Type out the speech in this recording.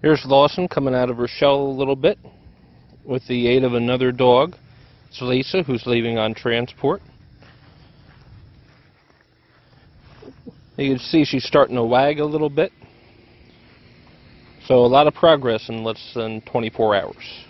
Here's Lawson coming out of her shell a little bit with the aid of another dog. It's Lisa who's leaving on transport. You can see she's starting to wag a little bit. So a lot of progress in less than 24 hours.